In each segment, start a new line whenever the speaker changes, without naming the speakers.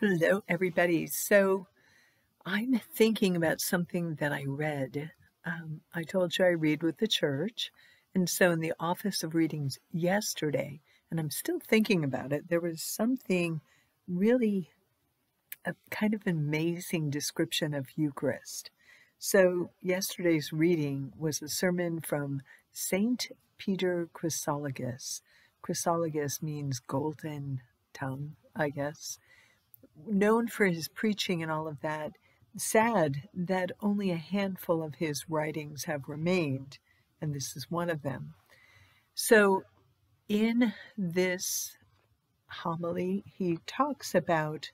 Hello, everybody. So I'm thinking about something that I read. Um, I told you I read with the church. And so in the Office of Readings yesterday, and I'm still thinking about it, there was something really a kind of amazing description of Eucharist. So yesterday's reading was a sermon from Saint Peter Chrysologus. Chrysologus means golden tongue, I guess known for his preaching and all of that, sad that only a handful of his writings have remained, and this is one of them. So, in this homily, he talks about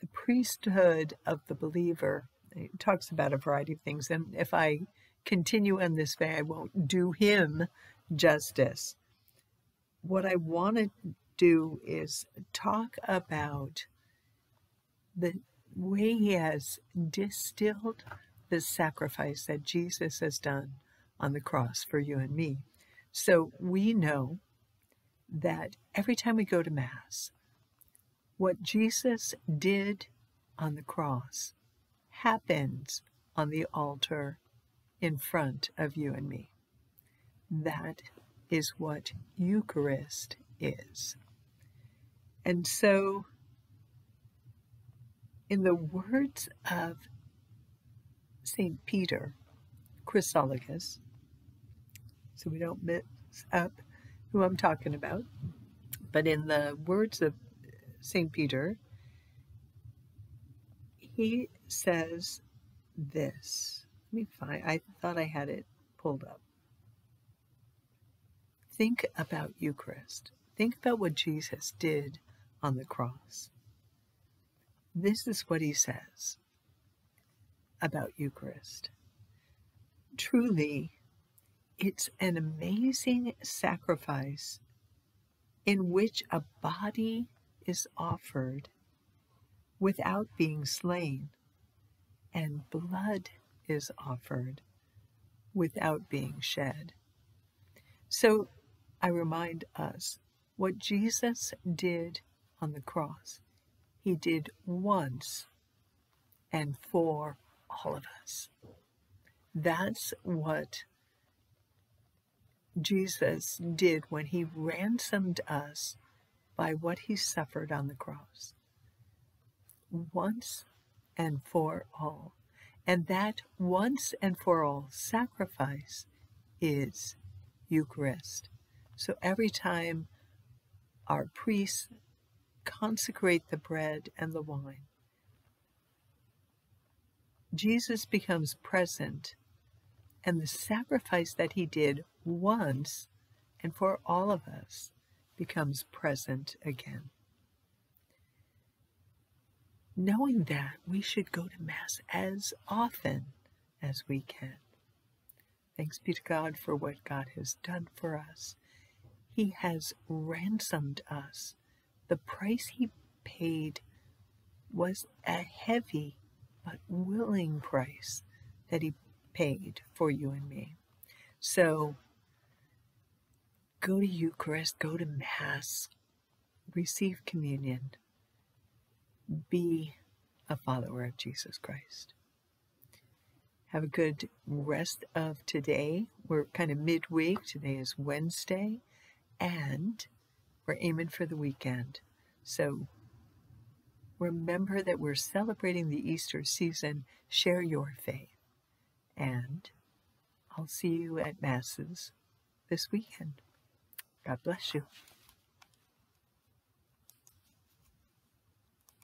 the priesthood of the believer. He talks about a variety of things, and if I continue in this way, I won't do him justice. What I want to do is talk about the way he has distilled the sacrifice that Jesus has done on the cross for you and me. So we know that every time we go to Mass, what Jesus did on the cross happens on the altar in front of you and me. That is what Eucharist is. And so, in the words of St. Peter, Chrysologus, so we don't mix up who I'm talking about, but in the words of St. Peter, he says this. Let me find, I thought I had it pulled up. Think about Eucharist. Think about what Jesus did on the cross. This is what he says about Eucharist. Truly, it's an amazing sacrifice in which a body is offered without being slain, and blood is offered without being shed. So I remind us what Jesus did on the cross, he did once and for all of us. That's what Jesus did when he ransomed us by what he suffered on the cross. Once and for all. And that once and for all sacrifice is Eucharist. So every time our priests consecrate the bread and the wine. Jesus becomes present, and the sacrifice that he did once and for all of us becomes present again. Knowing that, we should go to Mass as often as we can. Thanks be to God for what God has done for us. He has ransomed us the price he paid was a heavy but willing price that he paid for you and me. So go to Eucharist, go to Mass, receive communion, be a follower of Jesus Christ. Have a good rest of today. We're kind of midweek. Today is Wednesday. And we're aiming for the weekend. So remember that we're celebrating the Easter season. Share your faith. And I'll see you at Masses this weekend. God bless you.